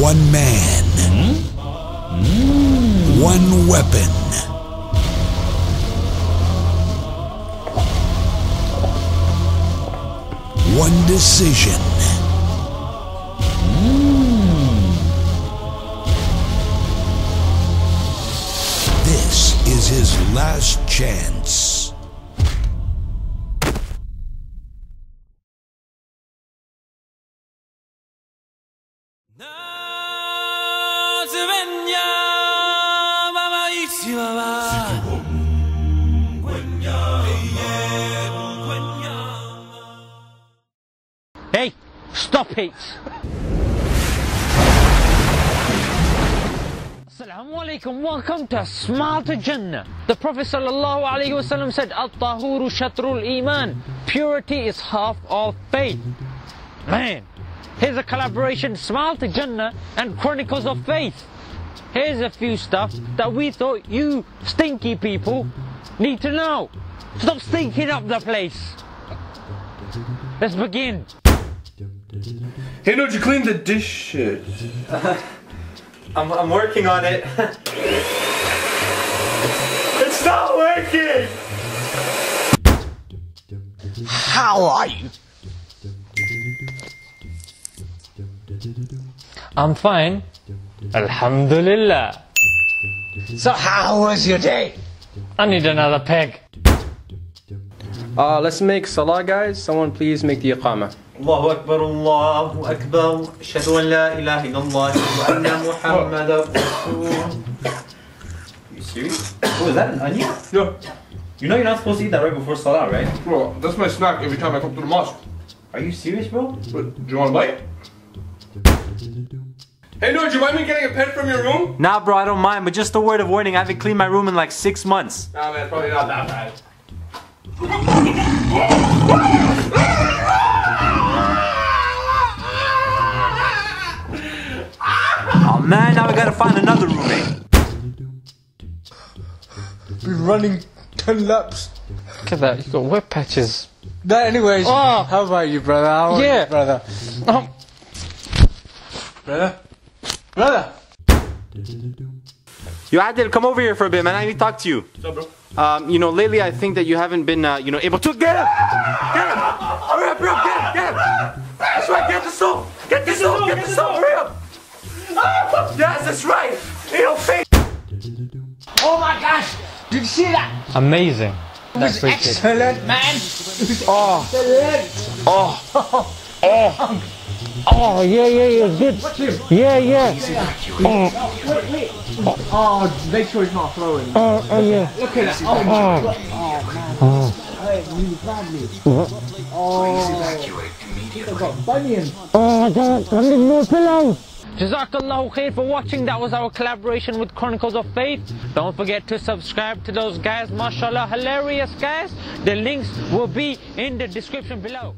One man. One weapon. One decision. This is his last chance. Hey, stop it! Assalamu alaikum, welcome to Smile 2 Jannah. The Prophet wasallam said, Al-Tahuru shatrul iman. Purity is half of faith. Man, here's a collaboration, Smile 2 Jannah and Chronicles of Faith. Here's a few stuff that we thought you stinky people need to know. Stop stinking up the place. Let's begin. Hey, no, did you clean the dishes? I'm, I'm working on it. it's not working! How are you? I'm fine. Alhamdulillah. So how was your day? I need another peg. Uh, let's make salah, guys. Someone please make the iqamah. الله أكبر الله أكبر أشهد أن لا إله إلا الله أشهد أن محمدا رسول You serious? Oh, is that an onion? Yeah. You know you're not supposed to eat that right before Salah, right? Bro, that's my snack every time I come to the mosque. Are you serious, bro? But, do you want a bite? Hey, no, do you mind me getting a pen from your room? Nah, bro, I don't mind, but just a word of warning, I haven't cleaned my room in like six months. Nah, man, probably not that bad. man, now I gotta find another roommate. Been running 10 laps. Look at that, you got wet patches. That anyways, Oh. how about you, brother? How are Yeah. you, brother? Oh, Brother? Brother? Yo, Adil, come over here for a bit, man. I need to talk to you. What's up, bro? Um, you know, lately I think that you haven't been, uh, you know, able to get him. Get him! Hurry up, hurry up, get him, get him! That's right, get the soap! Get the soap, get the soap, hurry up! Yes, that's right! You know, face. Oh my gosh! Did you see that? amazing. It was excellent, man! Oh, Excellent! oh, oh. Oh, yeah, yeah, yeah, good. Yeah, yeah. Oh. Wait, wait! Oh, make sure it's not flowing. Oh, oh, yeah. Look at that! Oh, Oh, oh man! Hey, really badly. Oh, I got bunions. oh, I don't, I need more pillows. Jazakallahu khair for watching. That was our collaboration with Chronicles of Faith. Don't forget to subscribe to those guys. Mashallah, hilarious guys. The links will be in the description below.